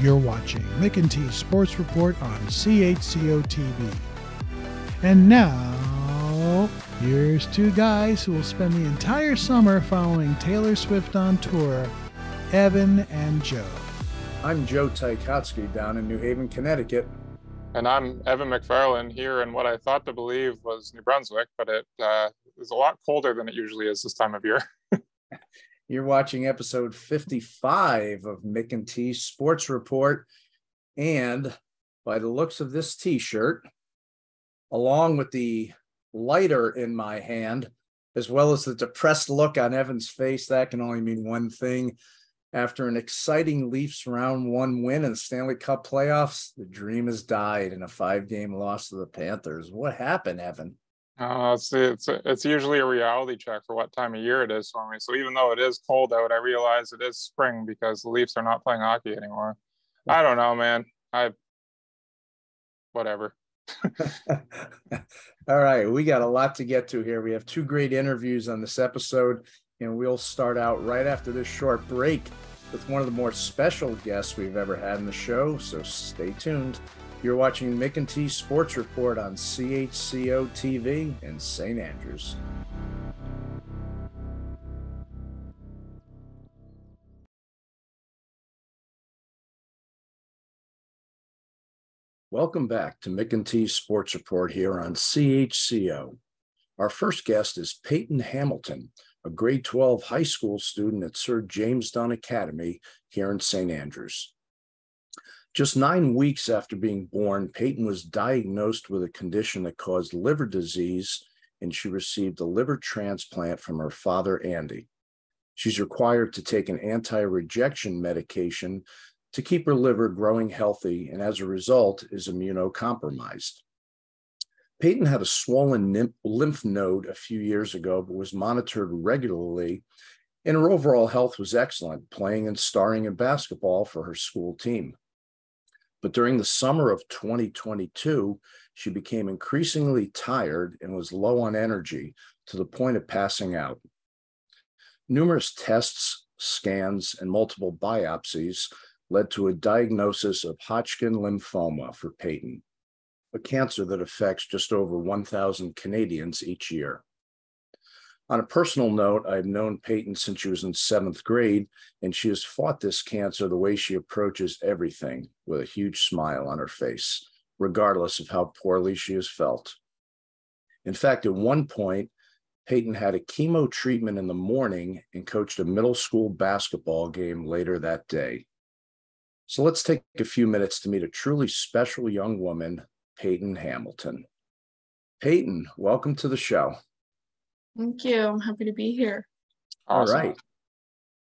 You're watching Mick and T Sports Report on CHCO TV. And now, here's two guys who will spend the entire summer following Taylor Swift on tour Evan and Joe. I'm Joe Ticotsky down in New Haven, Connecticut. And I'm Evan McFarlane here in what I thought to believe was New Brunswick, but it uh, is a lot colder than it usually is this time of year. You're watching episode 55 of Mick and T Sports Report. And by the looks of this t shirt, along with the lighter in my hand, as well as the depressed look on Evan's face, that can only mean one thing. After an exciting Leafs round one win in the Stanley Cup playoffs, the dream has died in a five game loss to the Panthers. What happened, Evan? Uh, it's, it's it's usually a reality check for what time of year it is for me. So even though it is cold out, I realize it is spring because the Leafs are not playing hockey anymore. I don't know, man. I whatever. All right, we got a lot to get to here. We have two great interviews on this episode, and we'll start out right after this short break with one of the more special guests we've ever had in the show. So stay tuned. You're watching Mick and T Sports Report on CHCO TV in St. Andrews. Welcome back to Mick and T Sports Report here on CHCO. Our first guest is Payton Hamilton, a grade 12 high school student at Sir James Dunn Academy here in St. Andrews. Just nine weeks after being born, Payton was diagnosed with a condition that caused liver disease, and she received a liver transplant from her father, Andy. She's required to take an anti rejection medication to keep her liver growing healthy, and as a result, is immunocompromised. Payton had a swollen lymph node a few years ago, but was monitored regularly, and her overall health was excellent, playing and starring in basketball for her school team. But during the summer of 2022, she became increasingly tired and was low on energy to the point of passing out. Numerous tests, scans, and multiple biopsies led to a diagnosis of Hodgkin lymphoma for Payton, a cancer that affects just over 1,000 Canadians each year. On a personal note, I've known Payton since she was in seventh grade, and she has fought this cancer the way she approaches everything with a huge smile on her face, regardless of how poorly she has felt. In fact, at one point, Payton had a chemo treatment in the morning and coached a middle school basketball game later that day. So let's take a few minutes to meet a truly special young woman, Payton Hamilton. Payton, welcome to the show. Thank you. I'm happy to be here. Awesome. All right.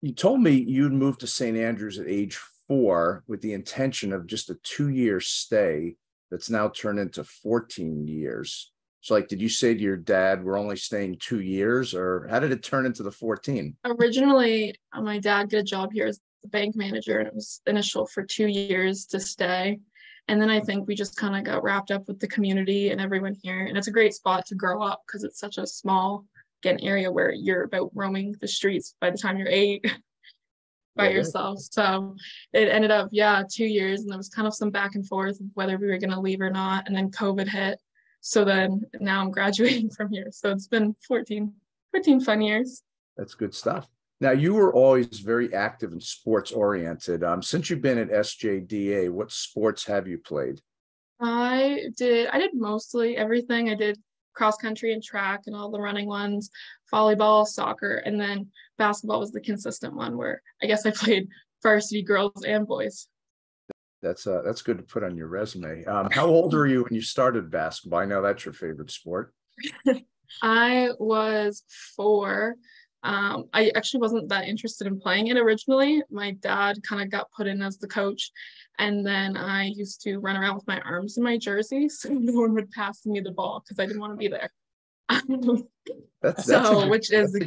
You told me you'd moved to St. Andrews at age four with the intention of just a two year stay that's now turned into 14 years. So, like, did you say to your dad, we're only staying two years, or how did it turn into the 14? Originally, uh, my dad got a job here as the bank manager, and it was initial for two years to stay. And then I think we just kind of got wrapped up with the community and everyone here. And it's a great spot to grow up because it's such a small get an area where you're about roaming the streets by the time you're eight by yeah. yourself. So it ended up, yeah, two years. And there was kind of some back and forth whether we were going to leave or not. And then COVID hit. So then now I'm graduating from here. So it's been 14, 14 fun years. That's good stuff. Now you were always very active and sports oriented. Um, since you've been at SJDA, what sports have you played? I did. I did mostly everything. I did cross country and track and all the running ones, volleyball, soccer, and then basketball was the consistent one where I guess I played varsity girls and boys. That's uh, that's good to put on your resume. Um, how old were you when you started basketball? I know that's your favorite sport. I was four. Um, I actually wasn't that interested in playing it originally. My dad kind of got put in as the coach, and then I used to run around with my arms in my jersey so no one would pass me the ball because I didn't want to be there. that's, that's so, good, which is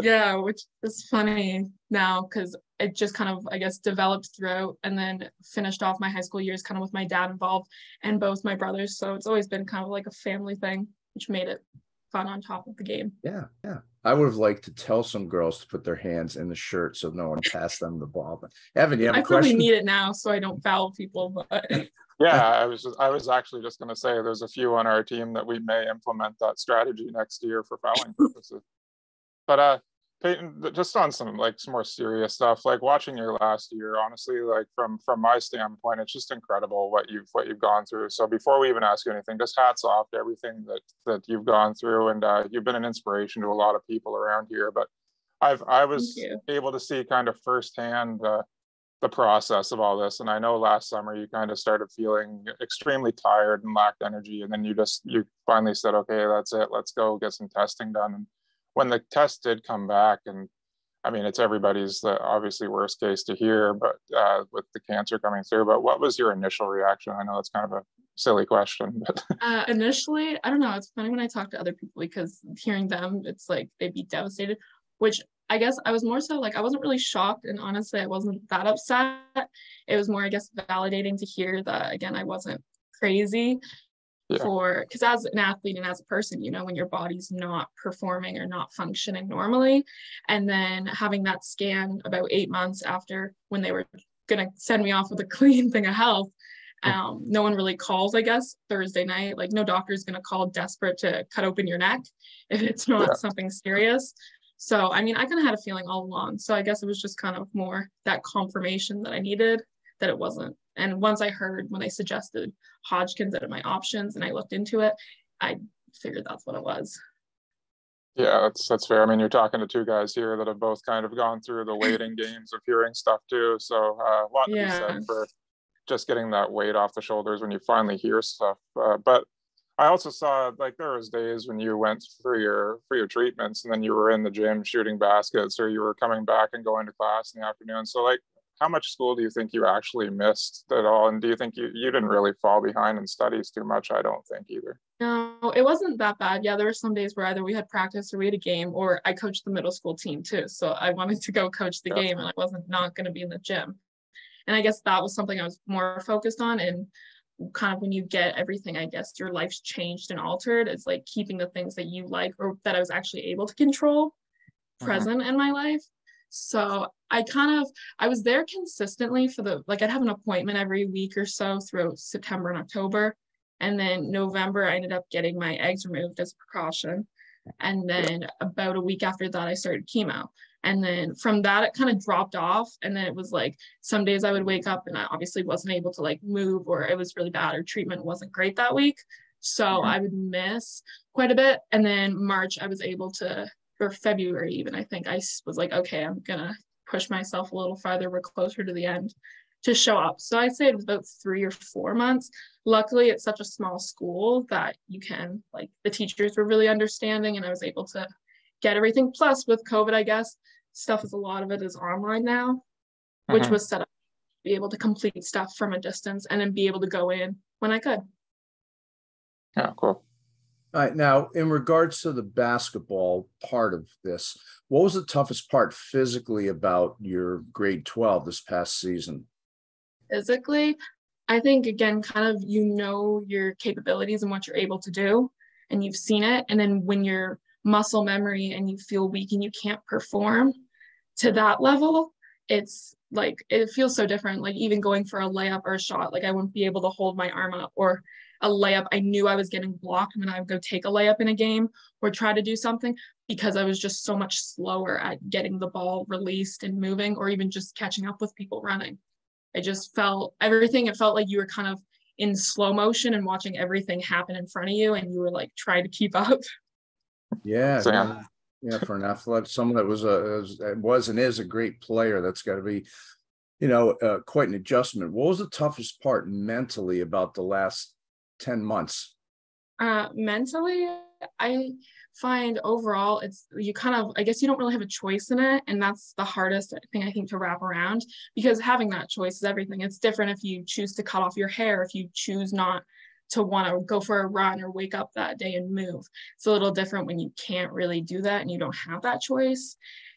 yeah, which is funny now because it just kind of I guess developed throughout, and then finished off my high school years kind of with my dad involved and both my brothers. So it's always been kind of like a family thing, which made it fun on top of the game. Yeah, yeah. I would have liked to tell some girls to put their hands in the shirt so no one passed them the ball. But Evan, you have I a probably question? need it now so I don't foul people, but Yeah, I was just, I was actually just going to say there's a few on our team that we may implement that strategy next year for fouling purposes. But uh, Payton, just on some like some more serious stuff, like watching your last year, honestly, like from from my standpoint, it's just incredible what you've what you've gone through. So before we even ask you anything, just hats off to everything that that you've gone through, and uh, you've been an inspiration to a lot of people around here. But I've I was able to see kind of firsthand uh, the process of all this, and I know last summer you kind of started feeling extremely tired and lacked energy, and then you just you finally said, okay, that's it, let's go get some testing done. And when the test did come back and I mean, it's everybody's uh, obviously worst case to hear, but uh, with the cancer coming through. But what was your initial reaction? I know it's kind of a silly question, but uh, initially, I don't know. It's funny when I talk to other people because hearing them, it's like they'd be devastated, which I guess I was more so like, I wasn't really shocked. And honestly, I wasn't that upset. It was more, I guess, validating to hear that, again, I wasn't crazy Yeah. for, because as an athlete and as a person, you know, when your body's not performing or not functioning normally, and then having that scan about eight months after when they were going to send me off with a clean thing of health um, no one really calls, I guess, Thursday night. Like, no doctor's going to call desperate to cut open your neck if it's not Yeah. something serious. So, I mean, I kind of had a feeling all along. So, I guess it was just kind of more that confirmation that I needed that it wasn't. And once I heard when they suggested Hodgkin's out of my options and I looked into it, I figured that's what it was. yeah, that's that's fair. I mean, you're talking to two guys here that have both kind of gone through the waiting games of hearing stuff too. So uh, a lot to be Yeah. said for just getting that weight off the shoulders when you finally hear stuff. Uh, but I also saw like there was days when you went for your for your treatments and then you were in the gym shooting baskets or you were coming back and going to class in the afternoon. So like how much school do you think you actually missed at all? And do you think you, you didn't really fall behind in studies too much? I don't think either. No, it wasn't that bad. Yeah, there were some days where either we had practice or we had a game, or I coached the middle school team too. So I wanted to go coach the Yeah. game and I wasn't not going to be in the gym. And I guess that was something I was more focused on. And kind of when you get everything, I guess your life's changed and altered. It's like keeping the things that you like or that I was actually able to control Mhm. present in my life. So I kind of I was there consistently for the like I'd have an appointment every week or so throughout September and October. And then November I ended up getting my eggs removed as a precaution. And then about a week after that I started chemo. And then from that it kind of dropped off. And then it was like some days I would wake up and I obviously wasn't able to like move or it was really bad or treatment wasn't great that week. So mm-hmm. I would miss quite a bit. And then March I was able to or February even, I think I was like, okay, I'm gonna push myself a little farther. We're closer to the end to show up. So I'd say it was about three or four months. Luckily, it's such a small school that you can like the teachers were really understanding, and I was able to get everything. Plus, with COVID, I guess stuff is a lot of it is online now, which Mhm. was set up to be able to complete stuff from a distance and then be able to go in when I could. Yeah, cool. All right, now in regards to the basketball part of this, what was the toughest part physically about your grade 12 this past season? physically i think again kind of you know your capabilities and what you're able to do and you've seen it and then when your muscle memory and you feel weak and you can't perform to that level it's like it feels so different like even going for a layup or a shot like i wouldn't be able to hold my arm up or a layup i knew i was getting blocked when i would go take a layup in a game or try to do something because i was just so much slower at getting the ball released and moving or even just catching up with people running I just felt everything. It felt like you were kind of in slow motion and watching everything happen in front of you, and you were like trying to keep up. Yeah, Sam. yeah, yeah, for an athlete, someone that was a was- was and is a great player, that's got to be, you know, uh, quite an adjustment. What was the toughest part mentally about the last 10 months? Uh, mentally, I find overall it's you kind of I guess you don't really have a choice in it, and that's the hardest thing I think to wrap around because having that choice is everything. It's different if you choose to cut off your hair, if you choose not to want to go for a run or wake up that day and move. It's a little different when you can't really do that and you don't have that choice.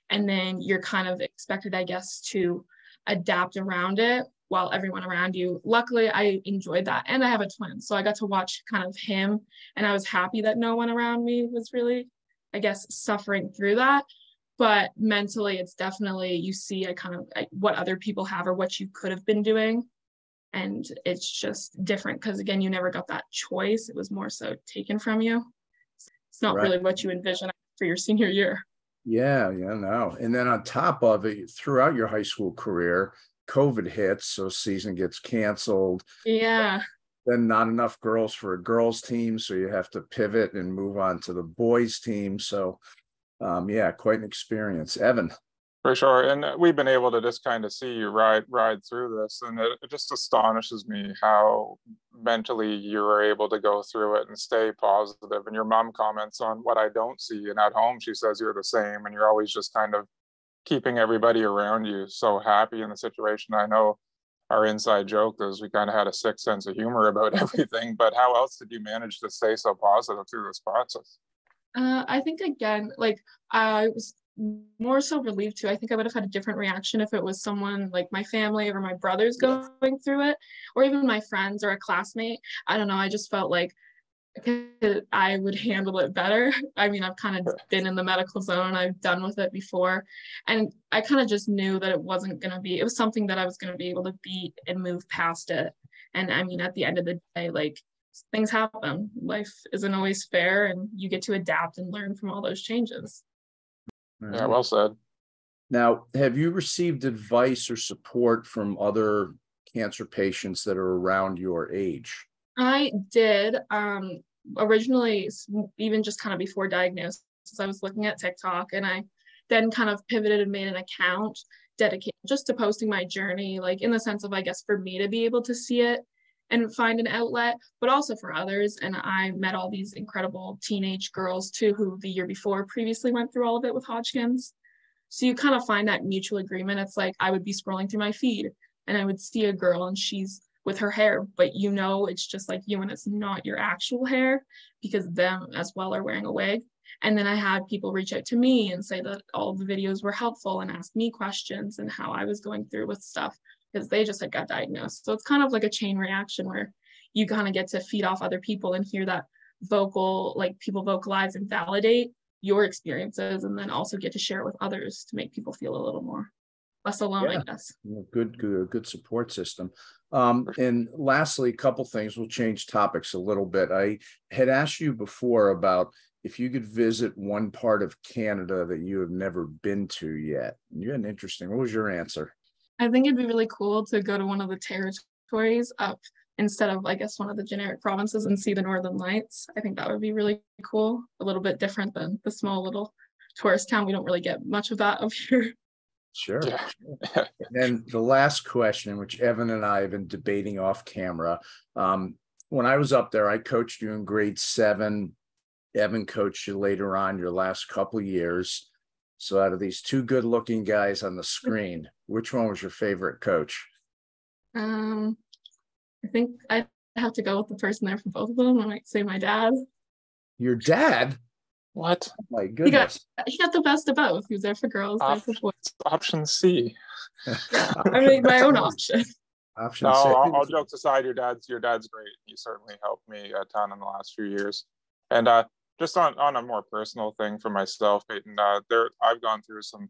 And then you're kind of expected, I guess, to adapt around it while everyone around you. Luckily, I enjoyed that. And I have a twin. So I got to watch kind of him. And I was happy that no one around me was really I guess, suffering through that. But mentally, it's definitely you see a kind of like what other people have or what you could have been doing. And it's just different because, again, you never got that choice. It was more so taken from you. It's not right. really what you envision for your senior year. Yeah, yeah, no. And then on top of it, throughout your high school career, COVID hits, so season gets canceled. Yeah. Then not enough girls for a girls team, so you have to pivot and move on to the boys team. So, um, yeah, quite an experience. Evan. For sure, and we've been able to just kind of see you ride ride through this, and it, it just astonishes me how mentally you were able to go through it and stay positive. And your mom comments on what I don't see, and at home she says you're the same, and you're always just kind of keeping everybody around you so happy in the situation. I know our inside joke is we kind of had a sick sense of humor about everything, but how else did you manage to stay so positive through this process? Uh, I think again, like I was more so relieved too. I think I would have had a different reaction if it was someone like my family or my brothers going through it, or even my friends or a classmate. I don't know. I just felt like I would handle it better. I mean, I've kind of been in the medical zone, I've done with it before. And I kind of just knew that it wasn't going to be, it was something that I was going to be able to beat and move past it. And I mean, at the end of the day, like things happen. Life isn't always fair, and you get to adapt and learn from all those changes. Yeah, well said. Now, have you received advice or support from other cancer patients that are around your age? I did. Um, originally, even just kind of before diagnosis, I was looking at TikTok and I then kind of pivoted and made an account dedicated just to posting my journey, like in the sense of, I guess, for me to be able to see it and find an outlet, but also for others. And I met all these incredible teenage girls too, who the year before previously went through all of it with Hodgkin's. So you kind of find that mutual agreement. It's like I would be scrolling through my feed and I would see a girl and she's with her hair, but you know it's just like you and it's not your actual hair because them as well are wearing a wig. And then I had people reach out to me and say that all the videos were helpful and ask me questions and how I was going through with stuff because they just had got diagnosed. So it's kind of like a chain reaction where you kind of get to feed off other people and hear that vocal, like people vocalize and validate your experiences and then also get to share it with others to make people feel a little more less alone, yeah. I guess. Good, good, good support system. Um, and lastly, a couple things. We'll change topics a little bit. I had asked you before about if you could visit one part of Canada that you have never been to yet. You had an interesting. What was your answer? I think it'd be really cool to go to one of the territories up instead of, I guess, one of the generic provinces and see the Northern Lights. I think that would be really cool. A little bit different than the small little tourist town. We don't really get much of that up here. Sure. Yeah. and then the last question, which Evan and I have been debating off camera. Um, when I was up there, I coached you in grade seven. Evan coached you later on your last couple years. So out of these two good looking guys on the screen, which one was your favorite coach? Um, I think I have to go with the person there for both of them. I might say my dad. Your dad? What? Oh my goodness. He got, he got the best of both. He was there for girls, Op- there for boys. Option C. yeah, I made my own option. Option no, C. All, all jokes aside, your dad's your dad's great. He certainly helped me a ton in the last few years. And uh, just on on a more personal thing for myself, Payton, uh, there I've gone through some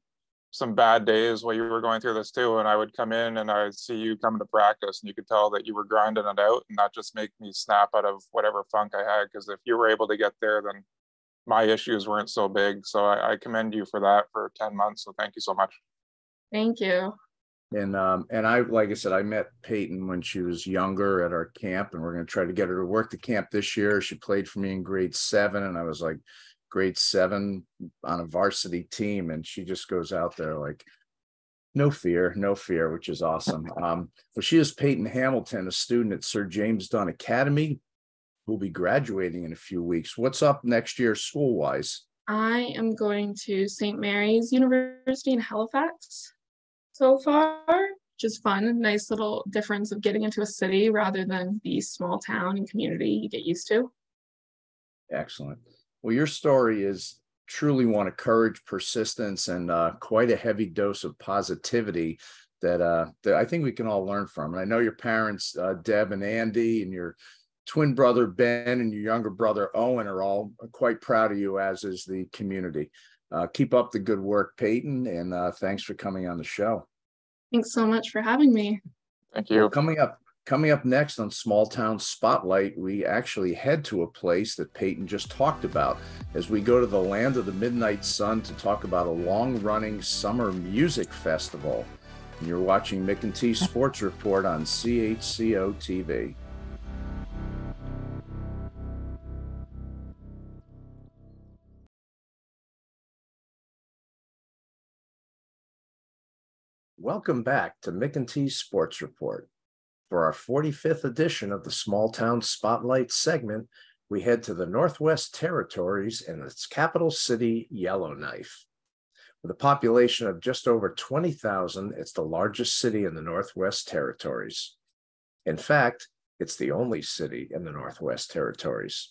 some bad days while you were going through this too. And I would come in and I'd see you coming to practice and you could tell that you were grinding it out and that just made me snap out of whatever funk I had. Cause if you were able to get there, then my issues weren't so big. So I, I commend you for that for 10 months. So thank you so much. Thank you. And um, and I like I said, I met Payton when she was younger at our camp, and we're gonna try to get her to work the camp this year. She played for me in grade seven, and I was like grade seven on a varsity team, and she just goes out there like no fear, no fear, which is awesome. Um, well, she is Payton Hamilton, a student at Sir James Dunn Academy who'll be graduating in a few weeks. What's up next year school wise? I am going to St. Mary's University in Halifax so far, which is fun. Nice little difference of getting into a city rather than the small town and community you get used to. Excellent. Well, your story is truly one of courage, persistence, and uh, quite a heavy dose of positivity that uh, that I think we can all learn from. And I know your parents, uh, Deb and Andy, and your twin brother Ben and your younger brother Owen are all quite proud of you, as is the community. Uh, keep up the good work, Payton, and uh, thanks for coming on the show. Thanks so much for having me. Thank you. Well, coming up, coming up next on Small Town Spotlight, we actually head to a place that Payton just talked about as we go to the land of the midnight sun to talk about a long-running summer music festival. And you're watching Mick and T Sports Report on CHCO TV. Welcome back to Mick and Sports Report. For our 45th edition of the Small Town Spotlight segment, we head to the Northwest Territories and its capital city, Yellowknife. With a population of just over 20,000, it's the largest city in the Northwest Territories. In fact, it's the only city in the Northwest Territories.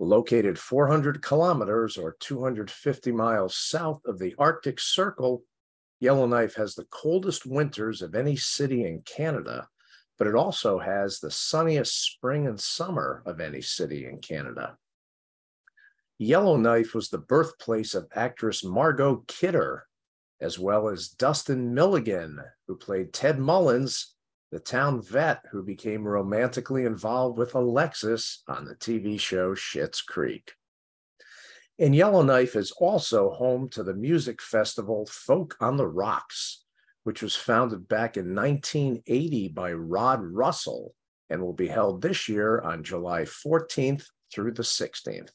Located 400 kilometers or 250 miles south of the Arctic Circle, Yellowknife has the coldest winters of any city in Canada, but it also has the sunniest spring and summer of any city in Canada. Yellowknife was the birthplace of actress Margot Kidder, as well as Dustin Milligan, who played Ted Mullens, the town vet who became romantically involved with Alexis on the TV show Schitt's Creek. And Yellowknife is also home to the music festival Folk on the Rocks, which was founded back in 1980 by Rod Russell and will be held this year on July 14th through the 16th.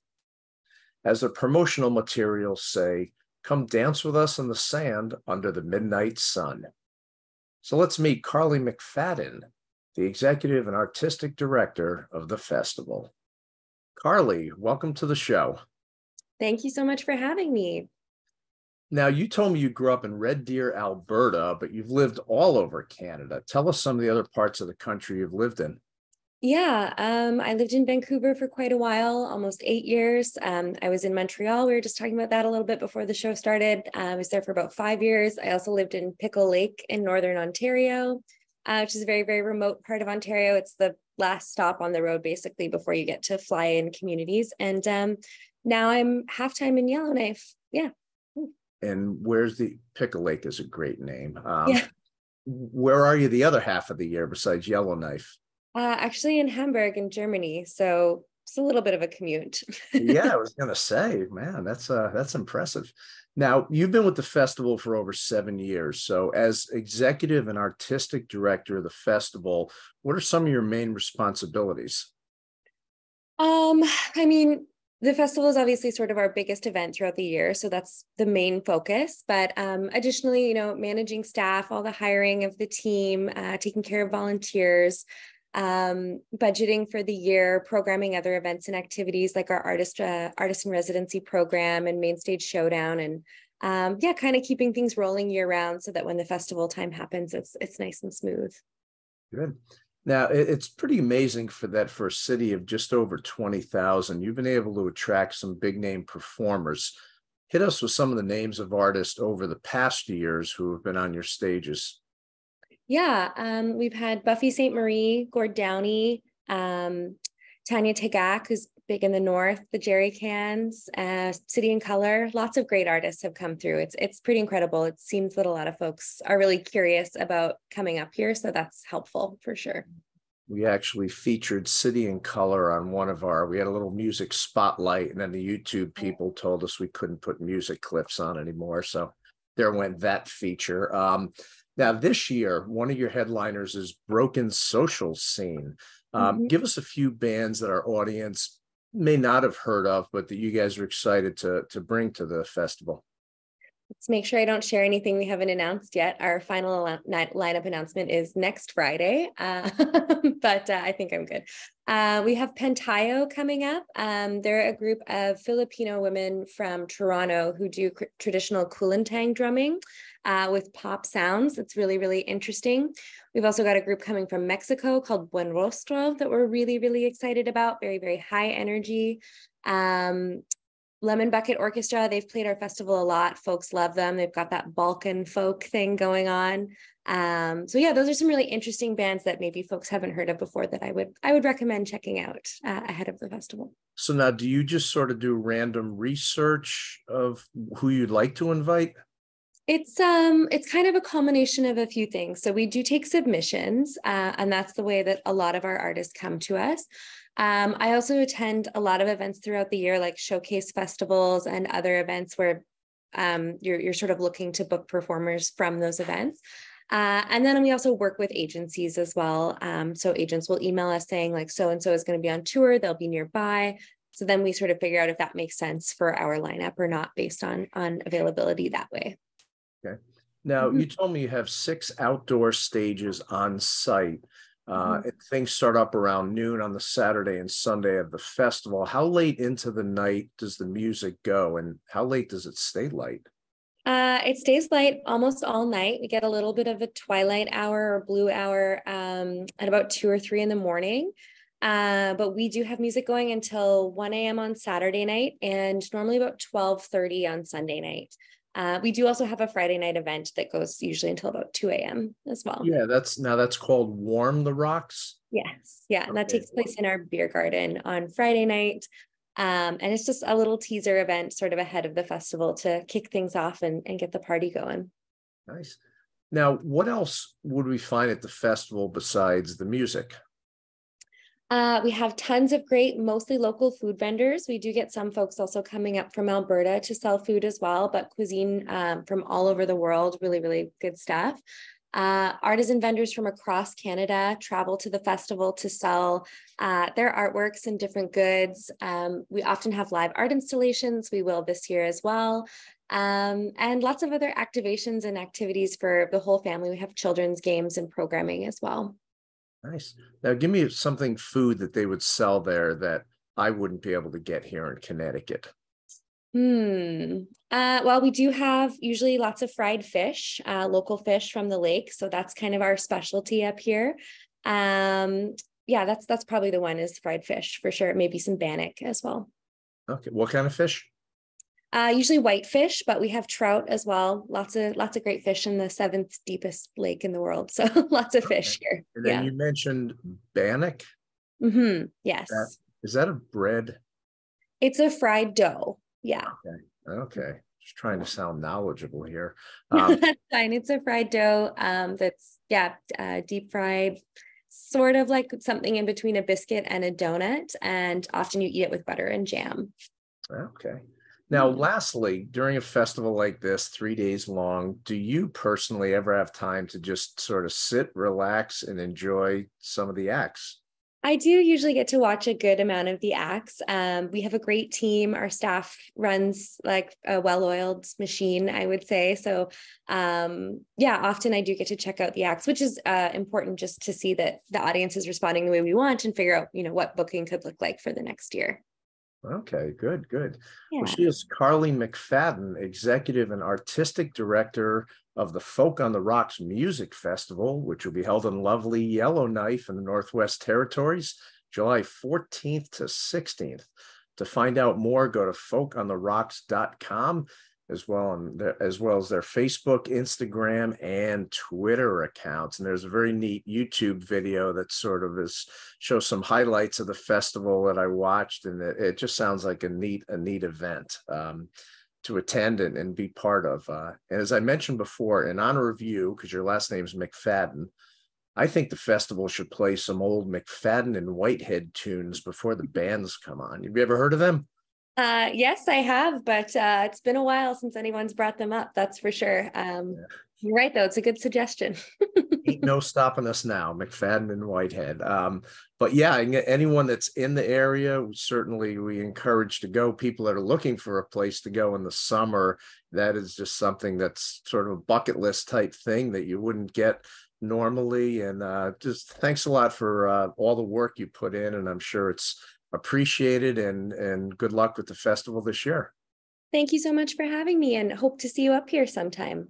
As the promotional materials say, come dance with us in the sand under the midnight sun. So let's meet Carly McFadden, the executive and artistic director of the festival. Carly, welcome to the show. Thank you so much for having me. Now, you told me you grew up in Red Deer, Alberta, but you've lived all over Canada. Tell us some of the other parts of the country you've lived in. Yeah, um, I lived in Vancouver for quite a while, almost eight years. Um, I was in Montreal. We were just talking about that a little bit before the show started. Uh, I was there for about five years. I also lived in Pickle Lake in Northern Ontario, uh, which is a very, very remote part of Ontario. It's the last stop on the road, basically, before you get to fly in communities. And um, now I'm half time in Yellowknife. Yeah. And where's the Pickle Lake is a great name. Um, Yeah. Where are you the other half of the year besides Yellowknife? Uh, actually, in Hamburg, in Germany. So it's a little bit of a commute. yeah, I was gonna say, man, that's uh that's impressive. Now you've been with the festival for over seven years. So as executive and artistic director of the festival, what are some of your main responsibilities? Um, I mean, the festival is obviously sort of our biggest event throughout the year, so that's the main focus. But um, additionally, you know, managing staff, all the hiring of the team, uh, taking care of volunteers, um, budgeting for the year, programming other events and activities like our artist uh, artist in residency program and main stage showdown, and um, yeah, kind of keeping things rolling year round so that when the festival time happens, it's it's nice and smooth. Good. Now it's pretty amazing for that for a city of just over twenty thousand. You've been able to attract some big name performers. Hit us with some of the names of artists over the past years who have been on your stages. Yeah, um, we've had Buffy Sainte-Marie, Gord Downie, um, Tanya Tagaq, who's big in the north, the Jerry Cans, uh, City and Colour. Lots of great artists have come through. It's it's pretty incredible. It seems that a lot of folks are really curious about coming up here, so that's helpful for sure. we actually featured City and Colour on one of our, we had a little music spotlight, and then the YouTube people told us we couldn't put music clips on anymore. So there went that feature. Um, now, this year, one of your headliners is Broken Social Scene. Um, Mhm. Give us a few bands that our audience may not have heard of, but that you guys are excited to, to bring to the festival. Let's make sure I don't share anything we haven't announced yet. Our final lineup announcement is next Friday, uh, but uh, I think I'm good. Uh, we have Pantayo coming up. Um, they're a group of Filipino women from Toronto who do traditional kulintang drumming uh, with pop sounds. It's really, really interesting. We've also got a group coming from Mexico called Buen Rostro that we're really, really excited about. Very, very high energy. Um, Lemon Bucket Orkestra, they've played our festival a lot. Folks love them. They've got that Balkan folk thing going on. Um, so yeah, those are some really interesting bands that maybe folks haven't heard of before that I would I would recommend checking out uh, ahead of the festival. So now, do you just sort of do random research of who you'd like to invite? It's um it's kind of a combination of a few things. So we do take submissions, uh, and that's the way that a lot of our artists come to us. Um, I also attend a lot of events throughout the year, like showcase festivals and other events where um, you're, you're sort of looking to book performers from those events. Uh, and then we also work with agencies as well. Um, so agents will email us saying like, so and so is going to be on tour, they'll be nearby. So then we sort of figure out if that makes sense for our lineup or not based on on availability that way. Okay. Now mm-hmm. you told me you have six outdoor stages on site. Uh, mm-hmm. Things start up around noon on the Saturday and Sunday of the festival. How late into the night does the music go, and how late does it stay light? Uh, it stays light almost all night. We get a little bit of a twilight hour or blue hour um, at about two or three in the morning. Uh, but we do have music going until 1 a.m. on Saturday night and normally about 12:30 on Sunday night. Uh, we do also have a Friday night event that goes usually until about 2 a.m. as well. Yeah, that's now that's called Warm the Rocks. Yes. Yeah. And that takes place in our beer garden on Friday night. Um, and it's just a little teaser event sort of ahead of the festival to kick things off and, and get the party going. Nice. Now, what else would we find at the festival besides the music? Uh, we have tons of great, mostly local food vendors. We do get some folks also coming up from Alberta to sell food as well, but cuisine um, from all over the world, really, really good stuff. Uh, artisan vendors from across Canada travel to the festival to sell uh, their artworks and different goods. Um, we often have live art installations. We will this year as well. Um, and lots of other activations and activities for the whole family. We have children's games and programming as well. Nice. Now, give me something food that they would sell there that I wouldn't be able to get here in Connecticut. Hmm. Uh, well, we do have usually lots of fried fish, uh, local fish from the lake. So that's kind of our specialty up here. Um, yeah, that's that's probably the one is fried fish for sure. Maybe some bannock as well. Okay. What kind of fish? Uh, usually whitefish, but we have trout as well. Lots of lots of great fish in the seventh deepest lake in the world. So lots of fish okay. here. And then yeah. you mentioned bannock. Mm-hmm. Yes. That, is that a bread? It's a fried dough. Yeah. Okay. Okay. Just trying to sound knowledgeable here. Um, that's fine. It's a fried dough. Um, that's yeah, uh, deep fried, sort of like something in between a biscuit and a donut, and often you eat it with butter and jam. Okay. Now, mm-hmm. lastly, during a festival like this, three days long, do you personally ever have time to just sort of sit, relax, and enjoy some of the acts? I do usually get to watch a good amount of the acts. Um, we have a great team. Our staff runs like a well-oiled machine, I would say. So, um, yeah, often I do get to check out the acts, which is uh, important just to see that the audience is responding the way we want and figure out, you know, what booking could look like for the next year. Okay, good, good. Yeah. Well, she is Carly McFadden, Executive and Artistic Director of the Folk on the Rocks Music Festival, which will be held in lovely Yellowknife in the Northwest Territories, July 14th to 16th. To find out more, go to folkontherocks.com as well and as well as their Facebook, Instagram, and Twitter accounts. And there's a very neat YouTube video that sort of is shows some highlights of the festival that I watched, and it, it just sounds like a neat a neat event um, to attend and, and be part of. Uh, and as I mentioned before, in honor of you, because your last name is McFadden. I think the festival should play some old McFadden and Whitehead tunes before the bands come on. Have you ever heard of them? Uh, yes, I have, but uh, it's been a while since anyone's brought them up. That's for sure. Um, yeah. You're right, though. It's a good suggestion. Ain't no stopping us now, McFadden and Whitehead. Um, but yeah, anyone that's in the area, certainly we encourage to go. People that are looking for a place to go in the summer, that is just something that's sort of a bucket list type thing that you wouldn't get normally. And uh, just thanks a lot for uh, all the work you put in, and I'm sure it's appreciated and and good luck with the festival this year. Thank you so much for having me and hope to see you up here sometime.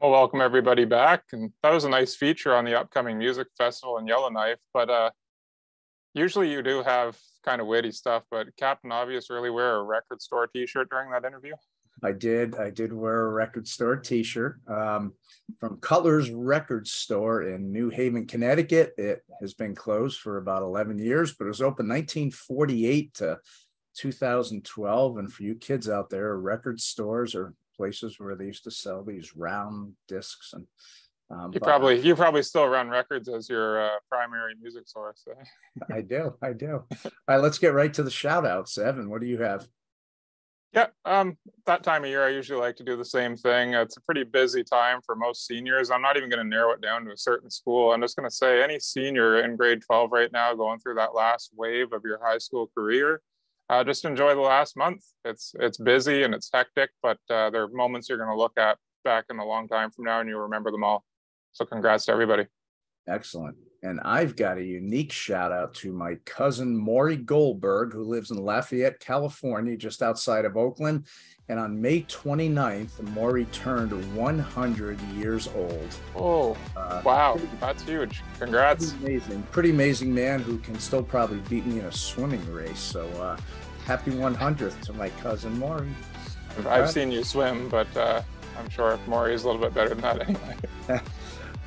Well, welcome everybody back. And that was a nice feature on the upcoming music festival in Yellowknife. But uh, usually you do have kind of witty stuff, but Captain Obvious really wear a record store T-shirt during that interview. I did. I did wear a record store T-shirt um, from Cutler's Record Store in New Haven, Connecticut. It has been closed for about 11 years, but it was open 1948 to 2012. And for you kids out there, record stores are places where they used to sell these round discs and um, you probably you probably still run records as your uh, primary music source. Eh? I do, I do. All right, let's get right to the shout outs. Evan, what do you have? Yeah, um, that time of year, I usually like to do the same thing. It's a pretty busy time for most seniors. I'm not even going to narrow it down to a certain school. I'm just going to say any senior in grade 12 right now going through that last wave of your high school career, uh, just enjoy the last month. It's it's busy and it's hectic, but uh, there are moments you're going to look at back in a long time from now and you'll remember them all. So congrats to everybody. Excellent. And I've got a unique shout out to my cousin Maury Goldberg, who lives in Lafayette, California, just outside of Oakland. And on May 29th, Maury turned 100 years old. Oh, uh, wow. That's huge. Congrats. Pretty amazing. Pretty amazing man who can still probably beat me in a swimming race. So uh, happy 100th to my cousin Maury. I've seen you swim, but uh, I'm sure Maury is a little bit better than that anyway.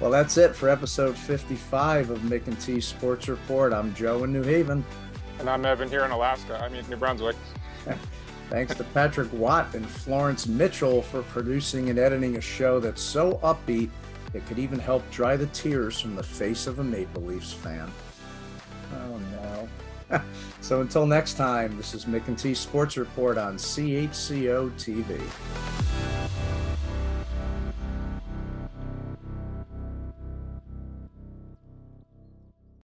Well, that's it for episode 55 of Mick and T Sports Report. I'm Joe in New Haven. And I'm Evan here in Alaska. I mean, New Brunswick. Thanks to Patrick Watt and Florence Mitchell for producing and editing a show that's so upbeat it could even help dry the tears from the face of a Maple Leafs fan. Oh no. so until next time, this is Mick and T Sports Report on CHCO TV.